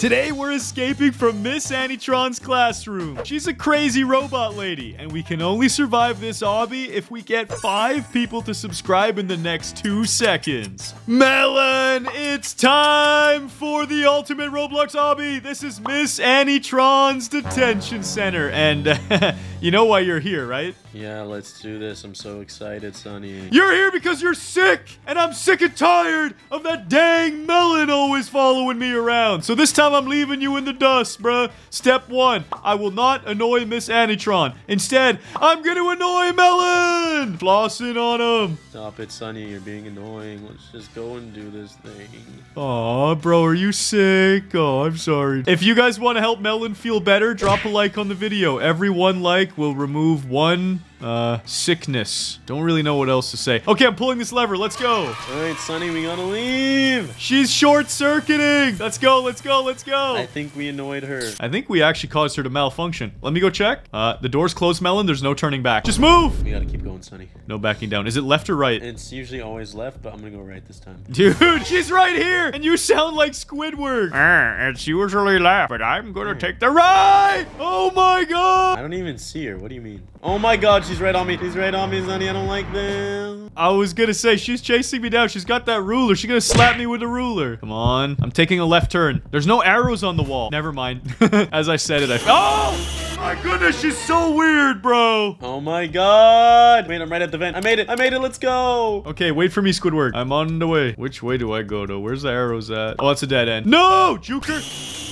Today we're escaping from Miss Anitron's classroom. She's a crazy robot lady, and we can only survive this obby if we get five people to subscribe in the next two seconds. Melon, it's time for the ultimate Roblox obby. This is Miss Anitron's detention center, and you know why you're here, right? Yeah, let's do this. I'm so excited, Sunny. You're here because you're sick, and I'm sick and tired of that dang melon always following me around. So this time I'm leaving you in the dust, bruh. Step one, I will not annoy Miss Anitron. Instead, I'm gonna annoy Melon! Flossing on him. Stop it, Sunny. You're being annoying. Let's just go and do this thing. Aw, bro, are you sick? Oh, I'm sorry. If you guys want to help Melon feel better, drop a like on the video. Every one like will remove one uh, sickness. Don't really know what else to say. Okay, I'm pulling this lever. Let's go. All right, Sunny, we gotta leave. She's short-circuiting. Let's go, let's go, let's go. I think we annoyed her. I think we actually caused her to malfunction. Let me go check. Uh, the door's closed, Melon. There's no turning back. Just move. We gotta keep going, Sunny. No backing down. Is it left or right? It's usually always left, but I'm gonna go right this time. Dude, she's right here, and you sound like Squidward. Uh, it's usually left, but I'm gonna take the right. Oh my god. I don't even see her. What do you mean? Oh my god, she's right on me. She's right on me, Sunny. I don't like them. I was gonna say, she's chasing me down. She's got that ruler. She's gonna slap me with the ruler. Come on. I'm taking a left turn. There's no arrows on the wall. Never mind. As I said it, I... Oh! My goodness, she's so weird, bro. Oh my god. Wait, I'm right at the vent. I made it. I made it. Let's go. Okay, wait for me, Squidward. I'm on the way. Which way do I go, though? Where's the arrows at? Oh, that's a dead end. No! Juker!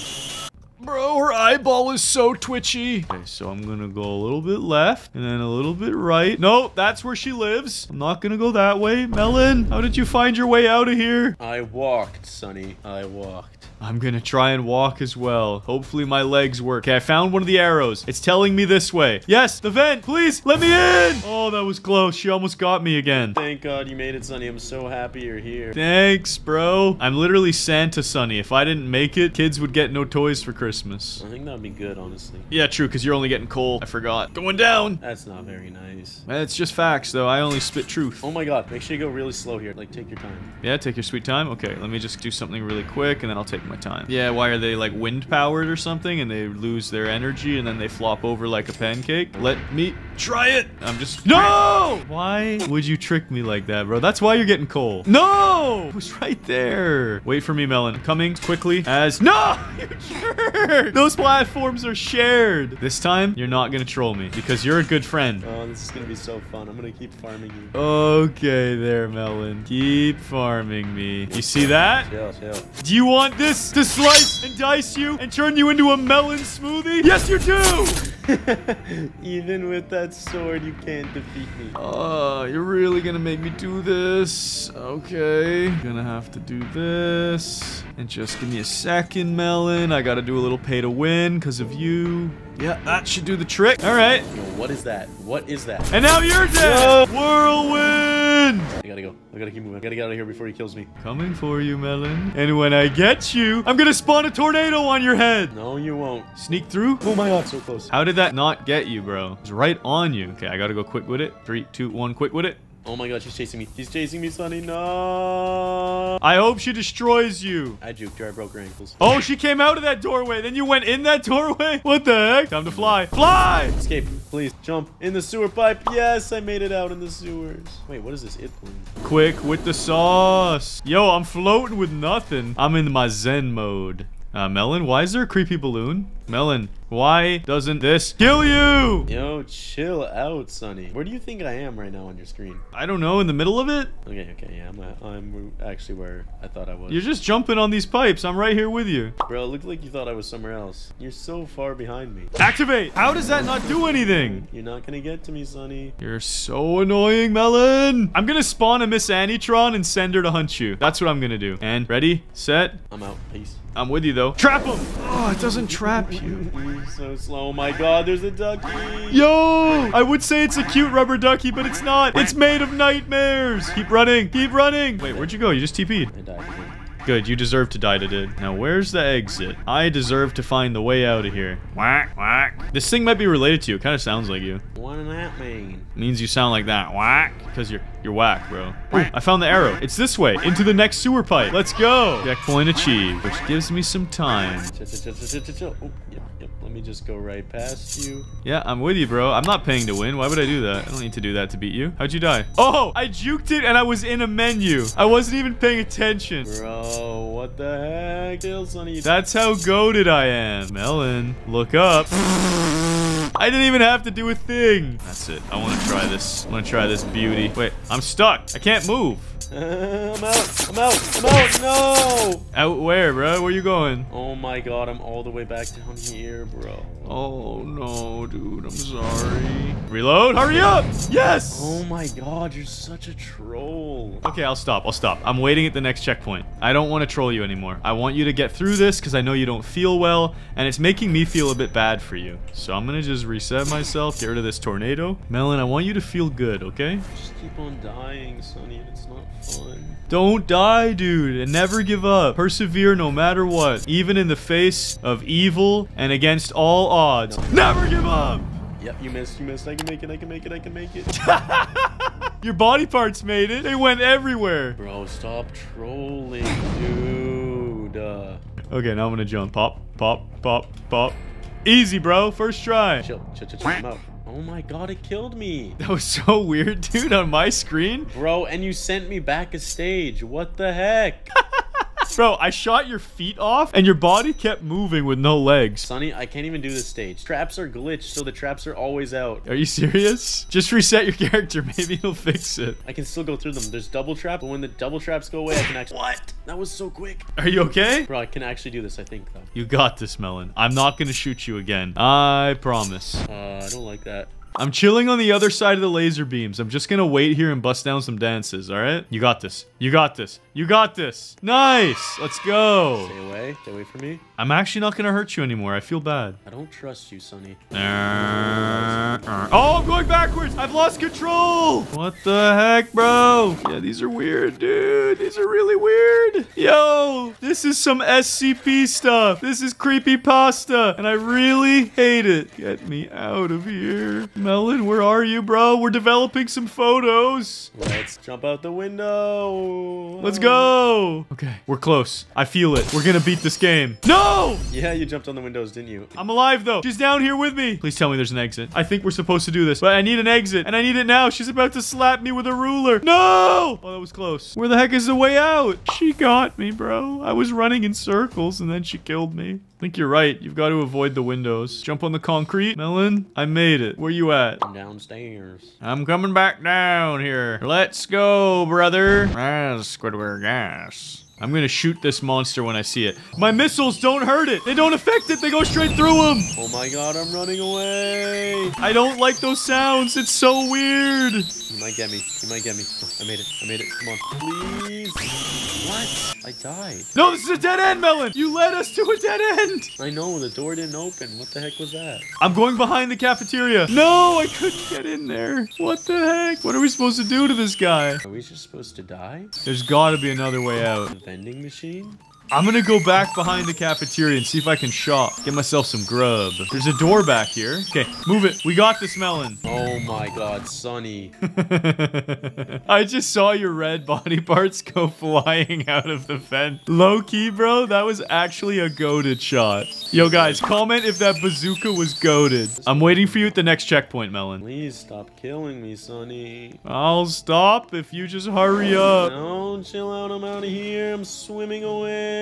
Bro, her eyeball is so twitchy. Okay, so I'm gonna go a little bit left and then a little bit right. No, that's where she lives. I'm not gonna go that way. Melon, how did you find your way out of here? I walked, Sunny. I walked. I'm gonna try and walk as well. Hopefully my legs work. Okay, I found one of the arrows. It's telling me this way. Yes, the vent. Please, let me in. Oh, that was close. She almost got me again. Thank God you made it, Sunny. I'm so happy you're here. Thanks, bro. I'm literally Santa Sunny. If I didn't make it, kids would get no toys for Christmas. I think that'd be good, honestly. Yeah, true, because you're only getting coal. I forgot. Going down. That's not very nice. It's just facts, though. I only spit truth. Oh my god, make sure you go really slow here. Like, take your time. Yeah, take your sweet time. Okay, let me just do something really quick, and then I'll take my time. Yeah, why are they, like, wind-powered or something, and they lose their energy, and then they flop over like a pancake? Let me try it. I'm just... No! Why would you trick me like that, bro? That's why you're getting coal. No! It was right there. Wait for me, Melon. Coming quickly as... No! You jerk! Those platforms are shared. This time, you're not gonna troll me, because you're a good friend. Oh, this is gonna be so fun. I'm gonna keep farming you. Okay there, Melon. Keep farming me. You see that? Chill, chill. Do you want this to slice and dice you and turn you into a melon smoothie? Yes, you do! Even with that sword, you can't defeat me. Oh, you're really gonna make me do this? Okay. Gonna have to do this. And just give me a second, Melon. I gotta do a little pay to win because of you. Yeah, that should do the trick. All right. Yo, what is that? What is that? And now you're dead! Whirlwind! I gotta go. I gotta keep moving. I gotta get out of here before he kills me. Coming for you, Melon. And when I get you, I'm gonna spawn a tornado on your head. No, you won't. Sneak through? Oh my god, so close. How did that not get you, bro? It's right on you. Okay, I gotta go quick with it. Three, two, one, quick with it. Oh my god, she's chasing me. She's chasing me, Sunny. No. I hope she destroys you. I juked her. I broke her ankles. Oh, she came out of that doorway. Then you went in that doorway? What the heck? Time to fly. Fly! Escape. Please, jump. In the sewer pipe. Yes, I made it out in the sewers. Wait, what is this? It balloon. Quick with the sauce. Yo, I'm floating with nothing. I'm in my zen mode. Uh, Melon, why is there a creepy balloon? Melon, why doesn't this kill you? Yo, chill out, Sunny. Where do you think I am right now on your screen? I don't know, in the middle of it? Okay, okay, yeah, I'm, uh, I'm actually where I thought I was. You're just jumping on these pipes. I'm right here with you. Bro, it looked like you thought I was somewhere else. You're so far behind me. Activate! How does that not do anything? You're not gonna get to me, Sunny. You're so annoying, Melon. I'm gonna spawn a Miss Anitron and send her to hunt you. That's what I'm gonna do. And ready, set. I'm out. Peace. I'm with you though. Trap him! Oh, it doesn't trap you. So slow. Oh my god, there's a ducky. Yo! I would say it's a cute rubber ducky, but it's not. It's made of nightmares. Keep running. Keep running. Wait, where'd you go? You just TP'd. I died. Good, you deserve to die today. Now, where's the exit? I deserve to find the way out of here. Whack, whack. This thing might be related to you. It kind of sounds like you. What does that mean? means you sound like that. Whack. Because you're you're whack, bro. Ooh, I found the arrow. It's this way, into the next sewer pipe. Let's go. Checkpoint achieved, which gives me some time. Chill, chill, chill, chill, chill, chill. Oh, yep, yep. Let me just go right past you. Yeah, I'm with you, bro. I'm not paying to win. Why would I do that? I don't need to do that to beat you. How'd you die? Oh, I juked it and I was in a menu. I wasn't even paying attention. Bro, what the heck? Chill, Sunny. That's how goaded I am. Melon, look up. I didn't even have to do a thing. That's it. I want to try this. I want to try this beauty. Wait, I'm stuck. I can't move. I'm out. I'm out. I'm out. No. Out where, bro? Where you going? Oh my god, I'm all the way back down here, bro. Oh no, dude. I'm sorry. Reload. Hurry up. Yes. Oh my god, you're such a troll. Okay, I'll stop. I'll stop. I'm waiting at the next checkpoint. I don't want to troll you anymore. I want you to get through this because I know you don't feel well, and it's making me feel a bit bad for you. So I'm gonna just reset myself, get rid of this tornado. Melon, I want you to feel good, okay? Just keep on dying, Sunny. It's not fun. Don't die, dude, and never give up. Persevere no matter what, even in the face of evil and against all odds. Never give up! Yep, you missed. You missed. I can make it. I can make it. I can make it. Your body parts made it. They went everywhere. Bro, stop trolling, dude. Uh, Okay, now I'm gonna jump. Pop, pop, pop, pop. Easy, bro. First try. chill, chill, chill, chill. Oh my god, it killed me. That was so weird, dude, on my screen. Bro, and you sent me back a stage. What the heck? Bro, I shot your feet off and your body kept moving with no legs. Sunny, I can't even do this stage. Traps are glitched, so the traps are always out. Are you serious? Just reset your character. Maybe it'll fix it. I can still go through them. There's double trap, but when the double traps go away, I can actually. What? That was so quick. Are you okay? Bro, I can actually do this, I think, though. You got this, Melon. I'm not gonna shoot you again. I promise. Uh, I don't like that. I'm chilling on the other side of the laser beams. I'm just gonna wait here and bust down some dances, alright? You got this. You got this. You got this. Nice! Let's go. Stay away. Stay away from me. I'm actually not gonna hurt you anymore. I feel bad. I don't trust you, Sunny. Oh, I'm going backwards. I've lost control. What the heck, bro? Yeah, these are weird, dude. These are really weird. Yo, this is some SCP stuff. This is creepy pasta, and I really hate it. Get me out of here. Melon, where are you, bro? We're developing some photos. Let's jump out the window. Let's go. Okay, we're close. I feel it. We're gonna beat this game. No! Yeah, you jumped on the windows, didn't you? I'm alive though. She's down here with me. Please tell me there's an exit. I think we're supposed to do this, but I need an exit, and I need it now. She's about to slap me with a ruler. No! Oh, that was close. Where the heck is the way out? She got me, bro. I was running in circles, and then she killed me. I think you're right. You've got to avoid the windows. Jump on the concrete. Melon, I made it. Where you at? I'm downstairs. I'm coming back down here. Let's go, brother. Ah, Squidward gas. I'm gonna shoot this monster when I see it. My missiles don't hurt it. They don't affect it. They go straight through him. Oh my god, I'm running away. I don't like those sounds. It's so weird. You might get me. You might get me. I made it. I made it. Come on. Please. What? I died. No, this is a dead end, Melon. You led us to a dead end. I know, the door didn't open. What the heck was that? I'm going behind the cafeteria. No, I couldn't get in there. What the heck? What are we supposed to do to this guy? Are we just supposed to die? There's gotta be another way out. The vending machine? I'm gonna go back behind the cafeteria and see if I can shop. Get myself some grub. There's a door back here. Okay, move it. We got this melon. Oh my god, Sunny. I just saw your red body parts go flying out of the vent. Low key, bro, that was actually a goaded shot. Yo, guys, comment if that bazooka was goaded. I'm waiting for you at the next checkpoint, Melon. Please stop killing me, Sunny. I'll stop if you just hurry up. No, chill out. I'm out of here. I'm swimming away.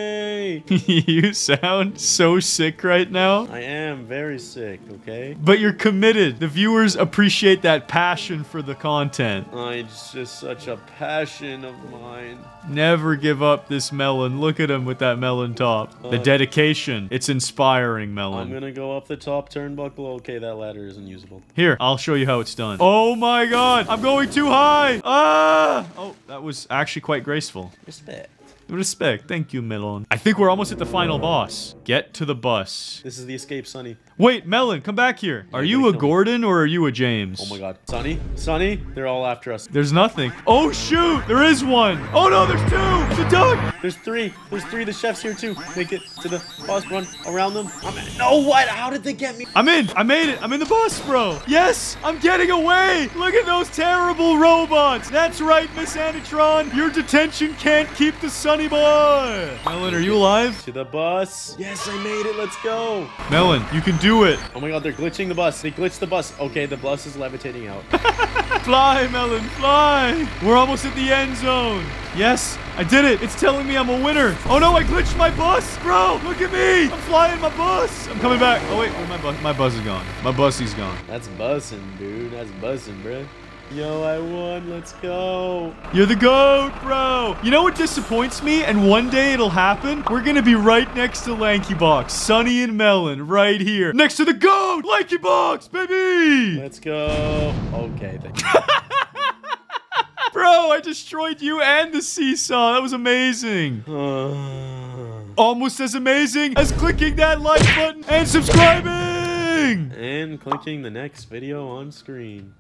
you sound so sick right now. I am very sick, okay? But you're committed. The viewers appreciate that passion for the content. I, it's just such a passion of mine. Never give up this melon. Look at him with that melon top. The Uh, dedication. It's inspiring, melon. I'm gonna go up the top turnbuckle. Okay, that ladder isn't usable. Here, I'll show you how it's done. Oh my god, I'm going too high. Ah! Oh, that was actually quite graceful. Respect. Respect. Thank you, Melon. I think we're almost at the final boss. Get to the bus. This is the escape, Sunny. Wait, Melon, come back here. Are you a. Gordon or are you a James? Oh my god. Sunny? Sunny? They're all after us. There's nothing. Oh, shoot! There is one! Oh no, there's two! The duck! There's three. There's three. The chef's here too. Make it to the bus. Run around them. I'm in. No, what? How did they get me? I'm in! I made it! I'm in the bus, bro! Yes! I'm getting away! Look at those terrible robots! That's right, Miss Anitron! Your detention can't keep the Boy! Melon, are you alive? To the bus. Yes, I made it. Let's go. Melon, you can do it! Oh my god, they're glitching the bus. They glitched the bus. Okay, the bus is levitating out. Fly, Melon, fly! We're almost at the end zone! Yes, I did it! It's telling me I'm a winner! Oh no, I glitched my bus! Bro, look at me! I'm flying my bus! I'm coming back! Oh wait, my bus? My bus is gone. My busy's gone. That's bussing, dude. That's bussing, bruh. Yo, I won. Let's go. You're the GOAT, bro! You know what disappoints me? And one day it'll happen? We're gonna be right next to LankyBox. Sunny and Melon, right here. Next to the GOAT! LankyBox, baby! Let's go. Okay, thank you. Bro, I destroyed you and the seesaw. That was amazing. Almost as amazing as clicking that like button and subscribing! and clicking the next video on screen.